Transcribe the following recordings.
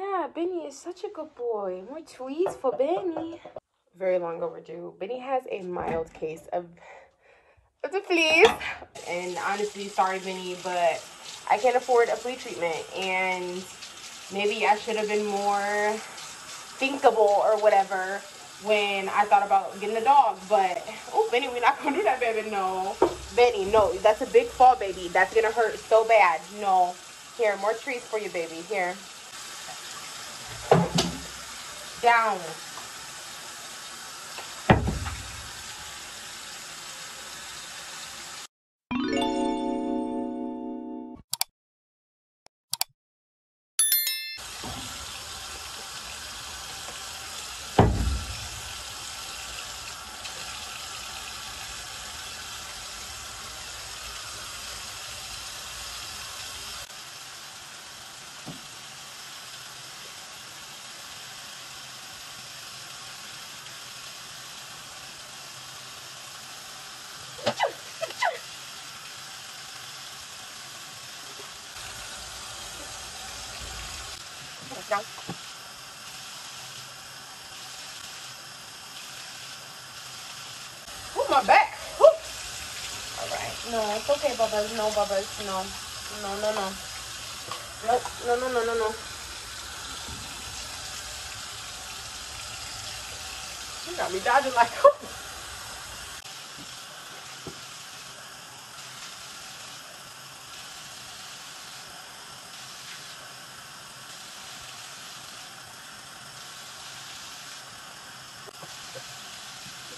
Yeah, Benny is such a good boy. More tweets for Benny. Very long overdue. Benny has a mild case of, of the fleas. And honestly, sorry, Benny, but I can't afford a flea treatment. And maybe I should have been more thinkable or whatever when I thought about getting a dog. But, oh, Benny, we're not going to do that, baby. No. Benny, no. That's a big fall, baby. That's going to hurt so bad. No. Here, more treats for you, baby. Here. Down. Down. Oh, my back. Woo. All right. No, it's okay, Bubba's. No, Bubba's. No. No, no, no. Nope. No, no, no, no, no. You got me dodging like,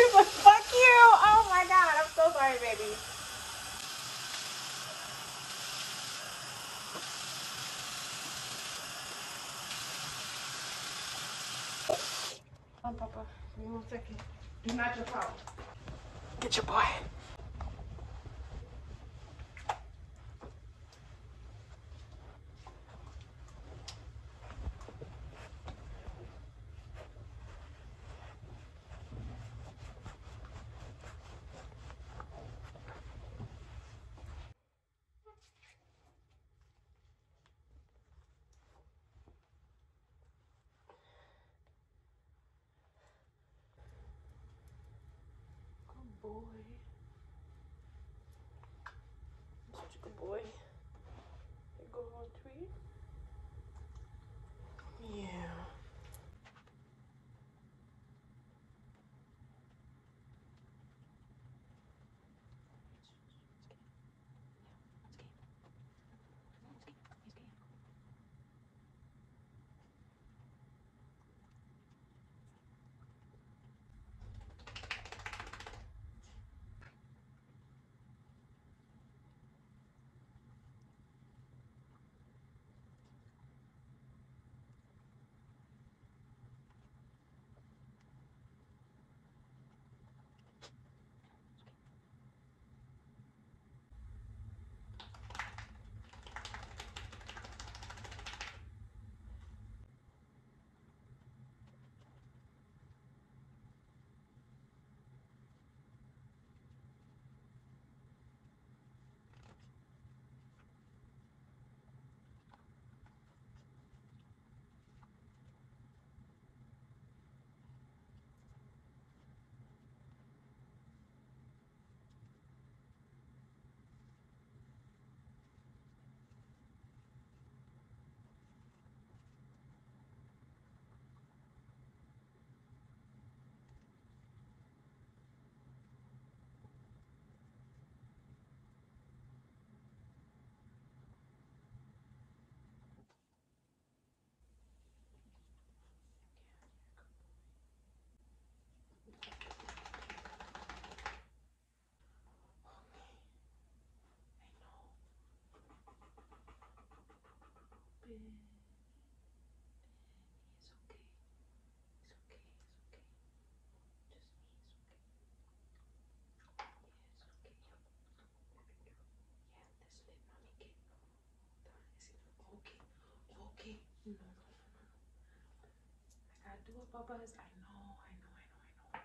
She's like, fuck you. Oh my god, Sorry, baby. Oh, Papa, give me one second. It's not your fault. Get your boy. Boy. I know, I know, I know,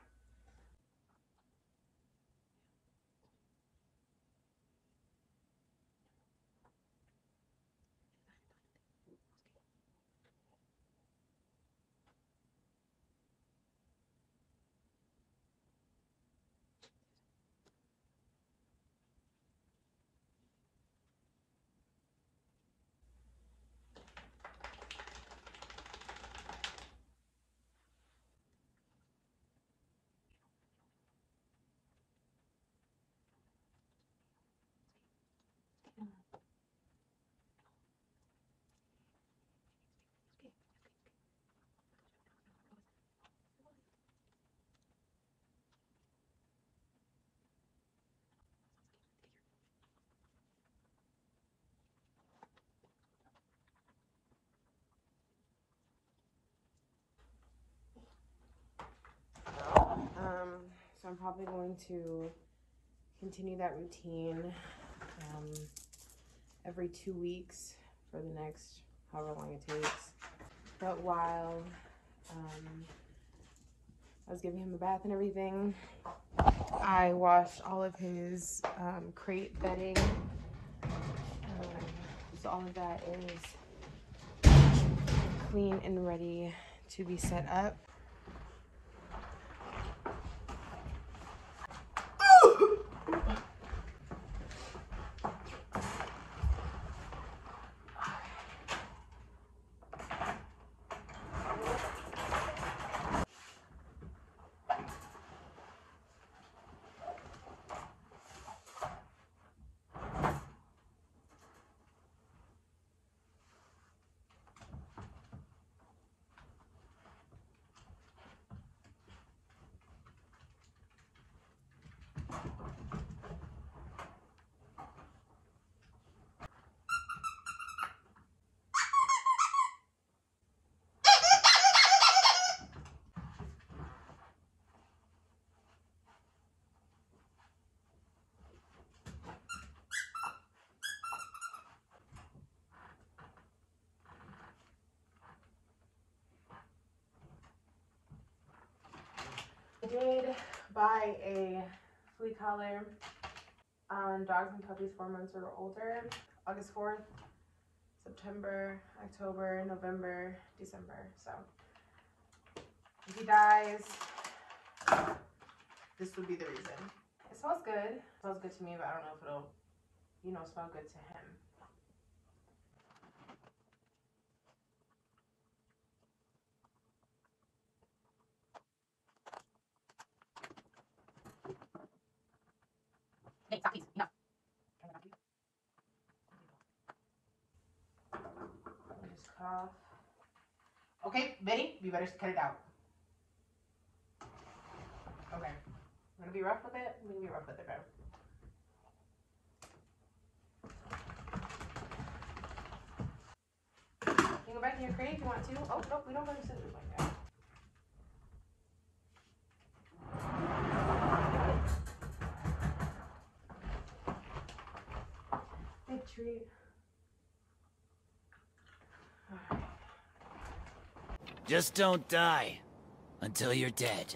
I know. Um, so I'm probably going to continue that routine um, every two weeks for the next however long it takes. But while um, I was giving him a bath and everything, I washed all of his um, crate bedding. Um, so all of that is clean and ready to be set up. Did buy a flea collar on dogs and puppies four months or older. August 4th, September, October, November, December. So if he dies, this would be the reason. It smells good. It smells good to me, but I don't know if it'll, you know, smell good to him. Hey, stop, please. Enough. Okay, Betty, we better cut it out. Okay. I'm gonna be rough with it. I'm gonna be rough with it, bro. You can go back in your crate if you want to. Oh, no, we don't go to scissors like that. Big treat. Just don't die until you're dead.